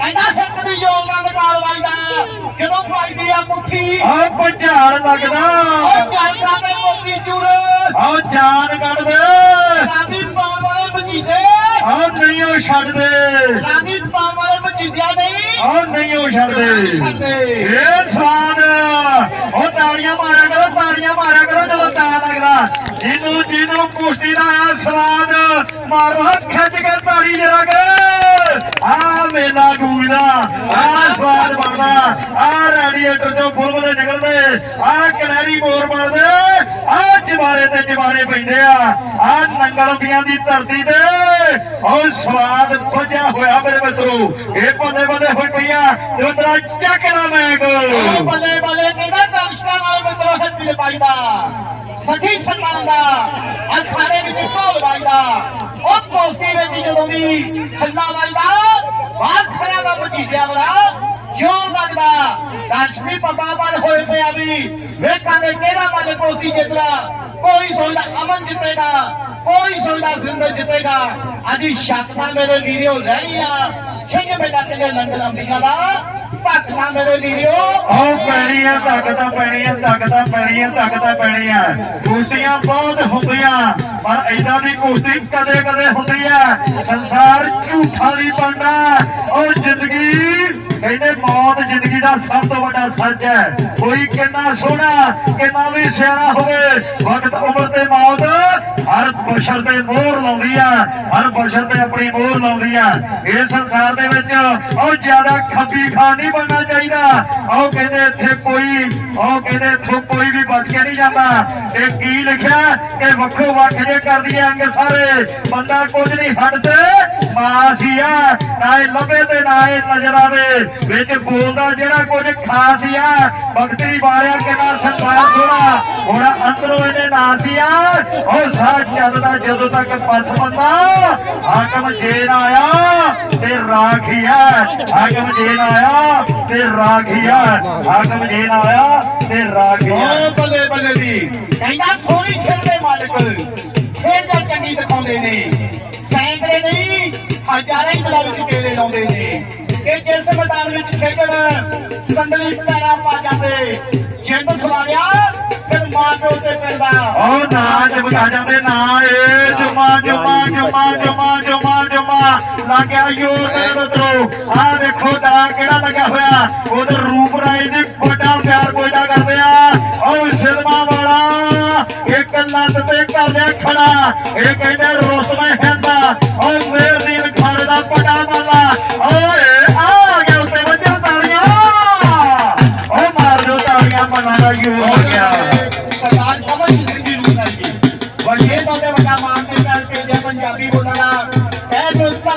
ਕਹਿੰਦਾ ਸਿੱਖ ਦੀ ਯੋਗਦਾਨ ਕਾਲਵਾਈ ਦਾ ਜਦੋਂ ਪਾਈਦੀ ਆ ਮੁੱਠੀ ਆ ਪੰਜਾੜ ਲੱਗਦਾ। ਉਹ ਚਾਹੀਦਾ ਤੇ ਮੋਤੀ ਚੂਰ। ਆ ਜਾਨ ਕੱਢਦੇ। ਰਾਨੀ ਪਾਉਣ ਵਾਲੇ ਮਜੀਦੇ। ਆ ਨਹੀਂ ਉਹ ਛੱਡਦੇ। ਰਾਨੀ ਪਾਉਣ ਵਾਲੇ ਮਜੀਦਿਆਂ ਨਹੀਂ। ਆ ਨਹੀਂ ਉਹ ਛੱਡਦੇ। ਛੱਡਦੇ। ਇਹ ਸਵਾਦ। ਉਹ ਤਾੜੀਆਂ ਮਾਰਿਆ ਕਰੋ ਤਾੜੀਆਂ ਮਾਰਿਆ ਕਰੋ ਜਦੋਂ ਤਾਂ ਲੱਗਦਾ। ਜਿਹਨੂੰ ਜਿਹਨੂੰ ਕੁਸ਼ਤੀ ਦਾ ਆ ਸਵਾਦ ਮਾਰੋ ਹੱਥ ਖਿੱਚ ਕੇ ਤਾੜੀ ਜਰਾ ਕੇ ਆ ਮੇਲਾ ਗੂੰਜਦਾ ਆ ਸਵਾਦ ਬਣਦਾ ਆ ਰੈਡੀਏਟਰ ਚੋਂ ਗੁਰਮਦੇ ਨਿਕਲਦੇ। ਆ ਕਲੈਰੀ ਮੋਰ ਬਣਦੇ ਆ ਜਵਾਰੇ ਤੇ ਜਵਾਰੇ ਪੈਂਦੇ ਆ। ਆ ਨੰਗਲਪੀਆਂ ਦੀ ਧਰਤੀ ਤੇ। ਉਹ ਸਵਾਦ ਖੋਜਿਆ ਹੋਇਆ ਮੇਰੇ ਮਿੱਤਰੋ। ਇਹ ਬੱਲੇ ਬੱਲੇ ਹੋਈ ਪਈਆ। ਤੇ ਚੱਕ ਨਾ ਮੈਗ? ਉਹ ਬੱਲੇ ਬੱਲੇ ਕਹਿੰਦਾ ਦਰਸ਼ਕਾਂ ਨਾਲ ਮਿੱਤਰੋ ਹੱਥ ਮਿਲ ਪਾਈਦਾ ਸਖੀ ਸਤਾਨ ਦਾ ਅਖਾੜੇ ਵਿੱਚ ਢੋਲ ਵਾਈਦਾ ਉਹ ਕੋਸਤੀ ਵਿੱਚ ਜਦੋਂ ਵੀ ਖੱਲਾ ਵਾਈਦਾ ਬਾਹਰ ਖੜਿਆ ਦਾ ਮਜੀਦਿਆ ਵਰਾ ਜੋਰ ਲੱਗਦਾ ਦਰਸ਼ਕ ਵੀ ਹੋਏ ਪਿਆ ਵੀ। ਵੇਖਾਂਗੇ ਕਿਹੜਾ ਮੱਲ ਕੋਸਤੀ ਜਿੱਤਦਾ। ਕੋਈ ਸੋਚਦਾ ਅਮਨ ਜਿੱਤੇਗਾ, ਕੋਈ ਸੋਚਦਾ ਜ਼ਿੰਦਰ ਜਿੱਤੇਗਾ। ਅਜੀ ਸ਼ੱਕ ਤਾਂ ਮੇਰੇ ਵੀਰੋ ਰਹਿਣੀ ਆ। ਛਿੰਝ ਮੇਲਾ ਕਹਿੰਦੇ ਲੰਗਰ ਅੰਬਿਕਾ ਦਾ। ਭੱਖ ਨਾ ਮੇਰੇ ਵੀਰੋ ਆਹ ਪੈਣੀਆਂ ਤਾਕਤਾਂ ਪੈਣੀਆਂ ਤਾਕਤਾਂ ਪੈਣੀਆਂ ਤਾਕਤਾਂ ਪੈਣੀਆਂ। ਕੁਸ਼ਤੀਆਂ ਬਹੁਤ ਹੁੰਦੀਆਂ, ਪਰ ਐਦਾਂ ਦੀ ਕੁਸ਼ਤੀ ਕਦੇ ਕਦੇ ਹੁੰਦੀ ਹੈ ਸੰਸਾਰ ਝੂਠਾ ਨਹੀਂ ਬਣਦਾ। ਉਹ ਜ਼ਿੰਦਗੀ ਕਹਿੰਦੇ ਮੌਤ ਜ਼ਿੰਦਗੀ ਦਾ ਸਭ ਤੋਂ ਵੱਡਾ ਸੱਚ ਹੈ। ਕੋਈ ਕਿੰਨਾ ਸੋਹਣਾ, ਕਿੰਨਾ ਵੀ ਸਿਆਣਾ ਹੋਵੇ, ਵਕਤ ਉਮਰ ਤੇ ਮੌਤ, ਹਰ ਬਸ਼ਰ ਤੇ ਮੋਹਰ ਲਾਉਂਦੀ ਆ, ਹਰ ਬਸ਼ਰ ਤੇ ਆਪਣੀ ਮੋਹਰ ਲਾਉਂਦੀ ਆ। ਇਹ ਸੰਸਾਰ ਦੇ ਵਿੱਚ ਉਹ ਜ਼ਿਆਦਾ ਖੱਬੀ ਖਾਨ ਨਹੀਂ ਬਣਨਾ ਚਾਹੀਦਾ। ਉਹ ਕਹਿੰਦੇ ਇੱਥੇ ਕੋਈ, ਉਹ ਕਹਿੰਦੇ ਇੱਥੋਂ ਕੋਈ ਵੀ ਬਚ ਕੇ ਨਹੀਂ ਜਾਂਦਾ। ਇਹ ਕੀ ਲਿਖਿਆ? ਕਿ ਵੱਖੋ ਵੱਖ ਜੇ ਕਰਦੀ ਐ ਅੰਗ ਸਾਰੇ, ਬੰਦਾ ਕੁਝ ਨਹੀਂ ਹਟਦੇ ਮਾਸ ਹੀ ਆ, ਨਾ ਇਹ ਲੱਭੇ ਤੇ ਨਾ ਇਹ ਨਜ਼ਰ ਆਵੇ। ਵਿੱਚ ਬੋਲਦਾ ਜਿਹੜਾ ਕੁਝ ਖਾਸ ਆ। ਭਗਤੀ ਵਾਲਿਆ ਕਿੰਨਾ ਸੰਸਾਰ ਥੋੜਾ ਹੁਣ ਅੰਦਰੋਂ ਇਹਦੇ ਨਾਸ ਹੀ ਆ। ਉਹ ਸਾਰ ਚੱਲਦਾ ਜਦੋਂ ਤੱਕ ਪਸ ਬੰਦਾ, ਹਾਕਮ ਜੇ ਆਇਆ ਤੇ ਰਾਖੀ ਆ। ਹਾਕਮ ਜੇ ਆਇਆ ਤੇ ਰਾਖੀ ਆ। ਹਾਕਮ ਜੇ ਆਇਆ ਤੇ ਰਾਖੀ ਆ। ਓ ਬੱਲੇ ਬੱਲੇ ਵੀ ਕਹਿੰਦਾ ਸੋਹਣੀ ਖੇਡਦੇ ਮਾਲਕ। ਖੇਡ ਦਾ ਚੰਗੀ ਦਿਖਾਉਂਦੇ ਨੇ। ਸੈਂਕੜੇ ਨਹੀਂ, ਹਜ਼ਾਰਾਂ ਹੀ ਬਲਾ ਵਿੱਚ ਡੇਰੇ ਲਾਉਂਦੇ ਨੇ। ਮੈਦਾਨ ਵਿੱਚ ਖੇਡਣ। ਸੰਦਲੀ ਪੈਣਾ ਪਾ ਜਾਂਦੇ ਜਿੰਦ ਸਵਾਰਿਆ ਫਿਰ ਮਾਂ ਪਿਓ ਤੇ ਪੈਂਦਾ ਉਹ ਨਾਚ ਬਤਾ ਜਾਂਦੇ ਨਾ, ਏ ਜੁਮਾ ਜੁਮਾ ਜੁਮਾ ਜੁਮਾ ਜੁਮਾ ਜੁਮਾ। ਲੱਗਿਆ ਯੋਰ ਦੇ ਮਿੱਤਰੋ ਆ ਦੇਖੋ ਦਾ ਕਿਹੜਾ ਲੱਗਾ ਹੋਇਆ। ਉਹਦੇ ਰੂਪ ਰਾਈ ਦੀ ਵੱਡਾ ਪਿਆਰ ਕੋਇਦਾ ਕਰਦੇ ਆ ਉਹ ਸਿਲਮਾ ਵਾਲਾ ਇੱਕ ਲੱਤ ਤੇ ਕਰਦਿਆ ਖੜਾ। ਇਹ ਕਹਿੰਦੇ ਰੋਸਮੇ ਹੈਂਦਾ। ਉਹ ਮੇਰ ਦੀਨ ਖਾਣੇ ਦਾ ਪਟਾ ਵਾਲਾ ਓਏ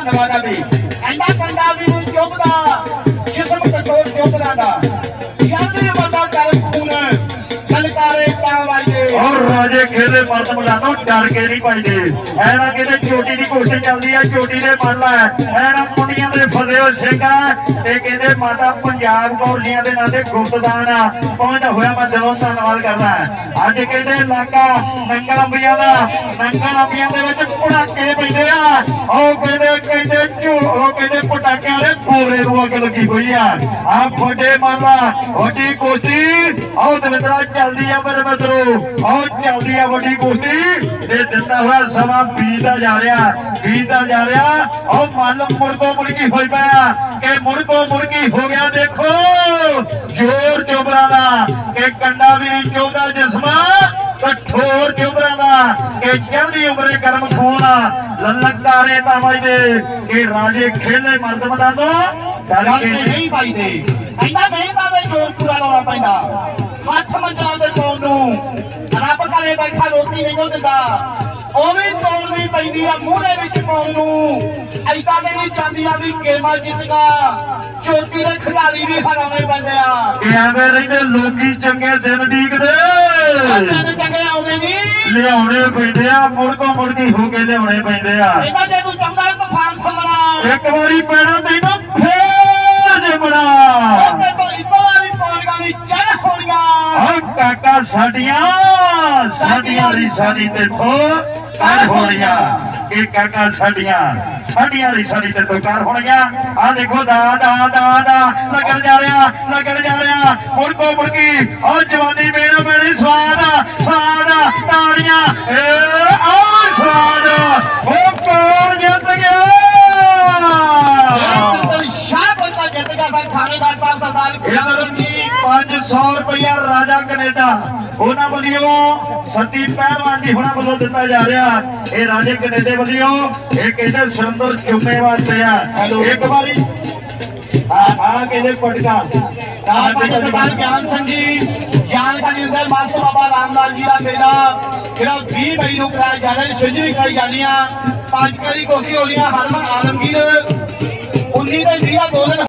ਕਹਿ ਜੋ ਔਰ ਰਾਜੇ ਖੇਲੇ ਮਰਦ ਮਲਾਨੋ ਡਰ ਕੇ ਨਹੀਂ ਪਾਈਦੇ ਐਨਾ ਕਿਤੇ ਚੋਟੀ ਦੀ ਕੋਸ਼ਿਸ਼ ਚੱਲਦੀ ਆ, ਚੋਟੀ ਦੇ ਮੰਨ ਲੈ ਐਨਾ ਮੁੰਡੀਆਂ ਦੇ ਫਸੇ ਹੋ ਸਿੰਘਾਂ ਤੇ ਕਹਿੰਦੇ ਮਾਤਾ ਪੰਜਾਬ ਕੌਰ ਦੇ ਨਾਂ ਤੇ ਗੁਪਤਦਾਨ ਆ। ਪਹੁੰਚਦਾ ਹੋਇਆ, ਮੈਂ ਦਿਲੋਂ ਧੰਨਵਾਦ ਕਰਦਾ। ਅੱਜ ਕਹਿੰਦੇ ਇਲਾਕਾ ਨੰਗਲ ਅੰਬੀਆਂ ਦਾ, ਨੰਗਲ ਅੰਬੀਆਂ ਦੇ ਵਿੱਚ ਪਟਾਕੇ ਪੈਂਦੇ ਆ। ਉਹ ਕਹਿੰਦੇ ਕਹਿੰਦੇ ਝੂ, ਉਹ ਕਹਿੰਦੇ ਪਟਾਕਿਆਂ ਦੇ ਗੋਲੇ ਨੂੰ ਅੱਗ ਲੱਗੀ ਹੋਈ ਆ। ਆ ਵੱਡੇ ਮਾਲਾ ਵੱਡੀ ਕੋਸ਼ੀ ਆਹ ਦਵਿੰਦਰਾ ਚੱਲਦੀ ਆ ਮੇਰੇ ਮਿੱਤਰੋ। ਆਹ ਚੱਲਦੀ ਆ ਵੱਡੀ ਕੋਸ਼ੀ ਤੇ ਦਿੰਦਾ ਹੋਇਆ ਸਮਾਂ ਬੀਤਦਾ ਜਾ ਰਿਹਾ ਬੀਤਦਾ ਜਾ ਰਿਹਾ। ਆਹ ਮਨ ਮੁਰਗੋ ਮੁਰਗੀ ਹੋਈ ਪਿਆ ਕਿ ਮੁਰਗੋ ਮੁਰਗੀ ਹੋ ਗਿਆ, ਦੇਖੋ। ਜੋਰ ਚੋਬਰਾ ਦਾ। ਕਿ ਕੰਡਾ ਵੀ ਨਹੀਂ ਚੋਬਦਾ ਜਿਸਮ ਕਠੋਰ ਚੋਬਰਾ ਦਾ। ਕਿ ਚੜ੍ਹਦੀ ਉਮਰੇ ਕਰਮ ਖੂਨ ਲੱਲਕਾਰੇ ਤਾਂ ਵਜਦੇ ਕਿ ਰਾਜੇ ਖੇਲੇ ਮਰਦ ਮਦਾਨੋ ਗੱਲ ਨਹੀਂ ਪਾਈਦੇ ਐਂਦਾ ਮਿਹਨਤਾਂ ਦੇ ਜ਼ੋਰ ਪੂਰਾ ਲਾਉਣਾ ਪੈਂਦਾ ਹੱਥ ਮੰਜਲਾਂ ਦੇ ਪਾਉਣ ਨੂੰ ਰੱਬ ਘਰੇ ਬੈਠਾ ਰੋਟੀ ਨਹੀਂ ਉਹ ਦਿੰਦਾ ਉਹ ਵੀ ਤੋੜਨੀ ਪੈਂਦੀ ਆ ਮੂਹਰੇ ਵਿੱਚ ਪਾਉਣ ਨੂੰ। ਐਦਾਂ ਦੇ ਨਹੀਂ ਚਾਹੁੰਦੀ ਆ ਵੀ ਗੇਮਾਂ ਜਿੱਤਦਾ ਚੋਟੀ ਦੇ ਖਿਡਾਰੀ ਵੀ ਹਰਾਉਣੇ ਪੈਂਦੇ ਆ। ਕਿ ਐਵੇਂ ਰਹਿੰਦੇ ਲੋਕੀ ਚੰਗੇ ਦਿਨ ਅੱਗੇ ਢੀਕਦੇ ਦੇ ਚੰਗੇ ਆਉਂਦੇ ਨਹੀਂ। ਲਿਆਉਣੇ ਪੈਂਦੇ ਆ ਮੁੜਕੋ ਮੁੜਕੀ ਹੋ ਕੇ ਲਿਆਉਣੇ ਪੈਂਦੇ ਆ। ਇਹਦਾ ਜੇ ਤੂੰ ਚਾਹੁੰਦਾ ਹੈ ਤੂਫਾਨ ਥਮਣਾ ਇੱਕ ਵਾਰੀ ਪੈਣਾ ਤੈਨੂੰ ਫੇਰ ਜਮਣਾ ਤੇ ਤੋਂ ਇੱਕ ਵਾਰੀ ਪਾਉਣਗਾ ਦੀ ਚੜ ਹੋਣੀਆਂ। ਓ ਕਾਕਾ ਸਾਡੀਆਂ। ਸਾਡੀਆਂ ਰੀਸਾਂ ਦੀ ਤੇਥੋਂ ਕਰ ਹੋਣੀਆਂ ਇਹ ਕਾਕਾ ਸਾਡੀਆਂ ਸਾਡੀਆਂ ਰੀਸਾਂ ਦੀ ਤੇਥੋਂ ਕਰ ਹੋਣੀਆਂ ਆ ਦੇਖੋ ਦਾ ਦਾ ਦਾ ਦਾ ਲੱਗਣ ਜਾ ਰਿਹਾ ਲੱਗਣ ਜਾ ਰਿਹਾ। ਮੁੜਕੋ ਮੁੜਕੀ ਓ ਜਵਾਨੀ ਮੇਰਾ ਮੇਰੀ ਸਵਾਦ ਸਵਾਦ ਤਾੜੀਆਂ। ਏ ਆ ਸਵਾਦ ਉਹ ਕੌਣ ਜਿੱਤ ਗਿਆ? ਸ਼ਾਹ ਬੰਦਾ ਜਿੱਤ ਗਿਆ ਸਰ ਥਾਣੇਦਾਰ ਸਾਹਿਬ ਸਰਦਾਰ ਇਹਨਾਂ ਗੁਰਨਾਮ ਸਿੰਘ ਜੀ 500 ਰੁਪਇਆ ਰਾਜਾ ਕੈਨੇਡਾ। ਉਹਨਾਂ ਵੱਲੋਂ ਸਤੀ ਪਹਿਲਵਾਨ ਜੀ ਹੁਣਾਂ ਵੱਲੋਂ ਦਿੱਤਾ ਜਾ ਰਿਹਾ। ਇਹ ਰਾਜੇ ਕੈਨੇਡਾ ਵੱਲੋਂ ਇਹ ਕਹਿੰਦੇ ਸੁਰਿੰਦਰ ਚੁੰਮੇ ਵਾਸਤੇ ਆ। ਇੱਕ ਵਾਰੀ। ਆ ਕਹਿੰਦੇ ਪਟਕਾ। ਸਰਦਾਰ ਗਿਆਨ ਸਿੰਘ ਜੀ ਜਾਣਕਾਰੀ ਦਿੰਦੇ ਮਾਸਟਰ ਬਾਬਾ ਰਾਮਲਾਲ ਜੀ ਦਾ ਮੇਲਾ। ਜਿਹੜਾ 20 ਮਈ ਨੂੰ ਕਰਾਇਆ ਜਾ ਰਿਹਾ ਛਿੰਝ ਵੀ ਕਰਾਈ ਜਾਣੀ ਆ ਪੰਜ ਕਰੀ ਕੋਸੀ ਹੋ ਰਹੀਆਂ ਹਰਮਨ ਆਲਮਗੀਰ। 19 ਤੇ 20 ਦਾ ਦੋ ਦਿਨ